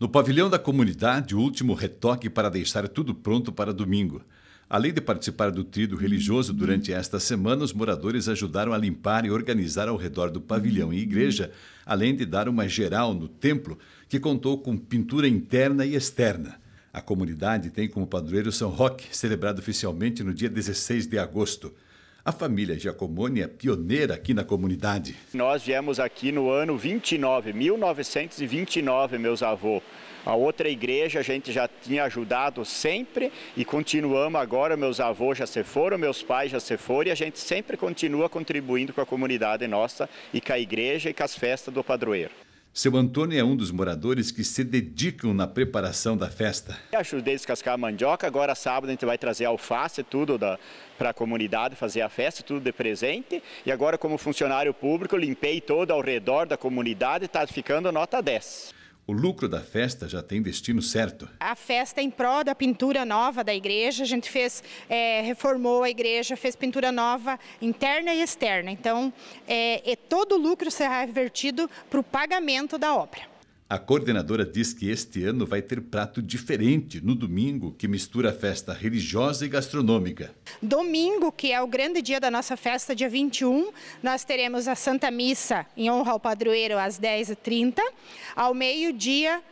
No pavilhão da comunidade, o último retoque para deixar tudo pronto para domingo. Além de participar do trido religioso durante esta semana, os moradores ajudaram a limpar e organizar ao redor do pavilhão e igreja, além de dar uma geral no templo, que contou com pintura interna e externa. A comunidade tem como padroeiro São Roque, celebrado oficialmente no dia 16 de agosto. A família Giacomoni é pioneira aqui na comunidade. Nós viemos aqui no ano 29, 1929, meus avôs. A outra igreja a gente já tinha ajudado sempre e continuamos agora. Meus avós já se foram, meus pais já se foram e a gente sempre continua contribuindo com a comunidade nossa e com a igreja e com as festas do padroeiro. Seu Antônio é um dos moradores que se dedicam na preparação da festa. ajudei a descascar a mandioca, agora sábado a gente vai trazer alface, tudo para a comunidade, fazer a festa, tudo de presente. E agora como funcionário público, limpei todo ao redor da comunidade, está ficando nota 10. O lucro da festa já tem destino certo. A festa é em prol da pintura nova da igreja. A gente fez, é, reformou a igreja, fez pintura nova interna e externa. Então, é, todo o lucro será revertido para o pagamento da obra. A coordenadora diz que este ano vai ter prato diferente no domingo, que mistura a festa religiosa e gastronômica. Domingo, que é o grande dia da nossa festa, dia 21, nós teremos a Santa Missa em honra ao padroeiro às 10h30. Ao meio-dia,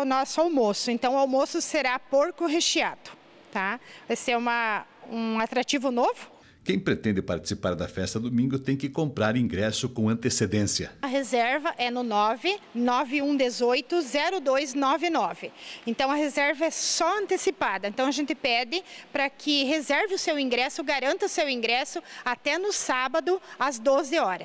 o nosso almoço. Então, o almoço será porco recheado. Tá? Vai ser uma, um atrativo novo quem pretende participar da festa domingo tem que comprar ingresso com antecedência. A reserva é no 99118 0299. Então a reserva é só antecipada. Então a gente pede para que reserve o seu ingresso, garanta o seu ingresso até no sábado às 12 horas.